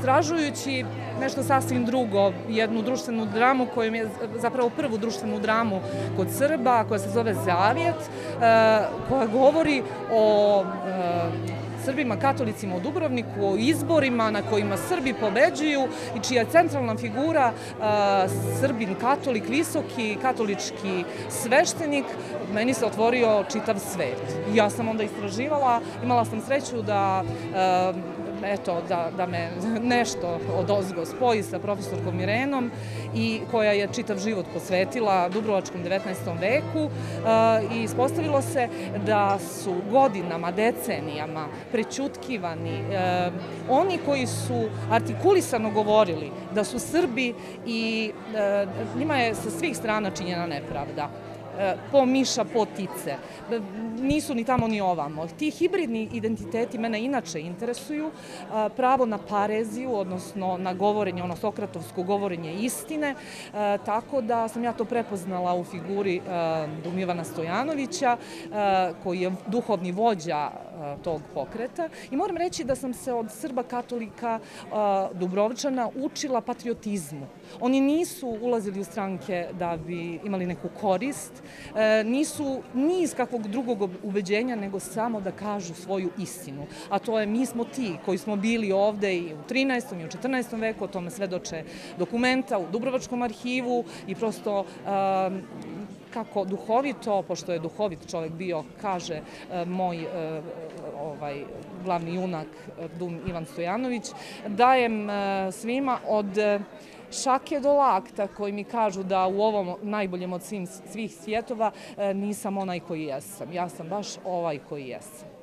istražujući nešto sasvim drugo, jednu društvenu dramu koju je zapravo prvu društvenu dramu kod Srba koja se zove Zavjet, koja govori o Srbima katolicima u Dubrovniku, o izborima na kojima Srbi pobeđuju i čija je centralna figura Srbin katolik, visoki katolički sveštenik, meni se otvorio čitav svet. Ja sam onda istraživala, imala sam sreću da eto, da, da me nešto od ozgo spoji sa profesorkom Irenom i koja je čitav život posvetila Dubrovačkom 19. veku i ispostavilo se da su godinama, decenijama prećutkivani oni koji su artikulisano govorili da su Srbi i njima je sa svih strana činjena nepravda po miša, po tice. Nisu ni tamo ni ovamo. Ti hibridni identiteti mene inače interesuju. Pravo na pareziju, odnosno na govorenje, ono sokratovsko govorenje istine, tako da sam ja to prepoznala u figuri Dumivana Stojanovića, koji je duhovni vođa tog pokreta. I moram reći da sam se od Srba katolika Dubrovčana učila patriotizmu. Oni nisu ulazili u stranke da bi imali neku korist, nisu ni iz kakvog drugog ubeđenja, nego samo da kažu svoju istinu. A to je, mi smo ti koji smo bili ovde i u 13. i u 14. veku, o tome svedoče dokumenta u Dubrovačkom arhivu i prosto kako duhovito, pošto je duhovit čovek bio, kaže moj ovaj, glavni junak Dum Ivan Stojanović, dajem svima od šake do lakta koji mi kažu da u ovom najboljem od svih svjetova nisam onaj koji jesam. Ja sam baš ovaj koji jesam.